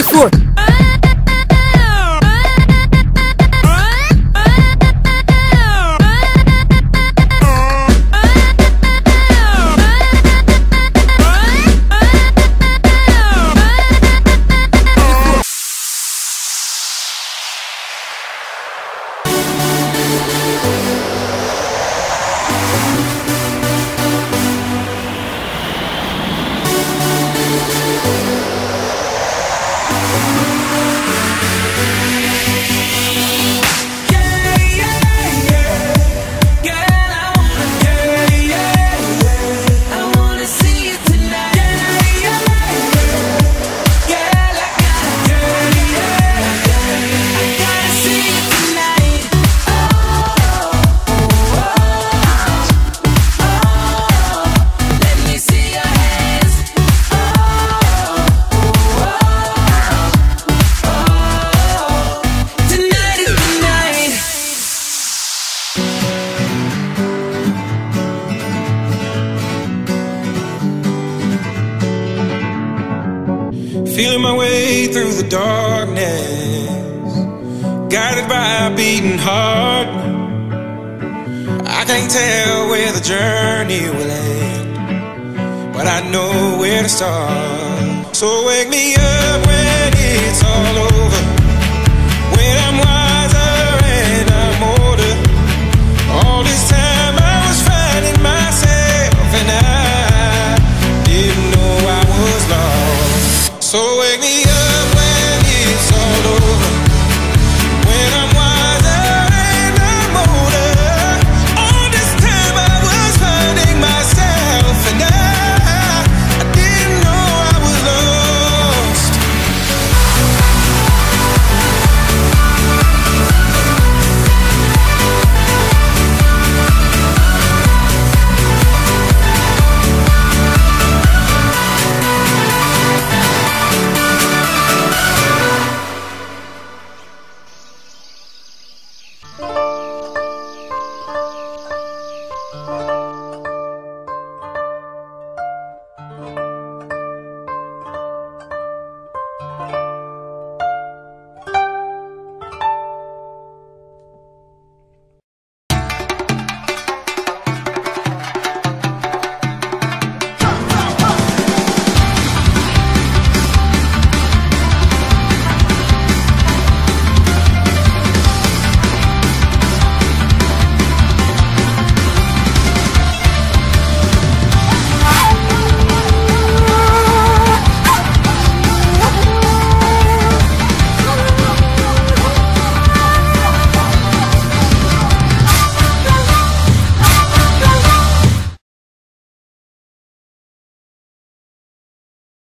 Николь! Feeling my way through the darkness, guided by a beating heart. I can't tell where the journey will end, but I know where to start. So wake me up when it's all over.